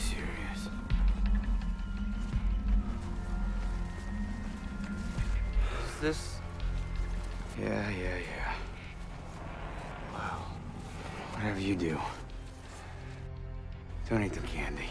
serious? Is this... Yeah, yeah, yeah. Well, whatever you do, don't eat the candy.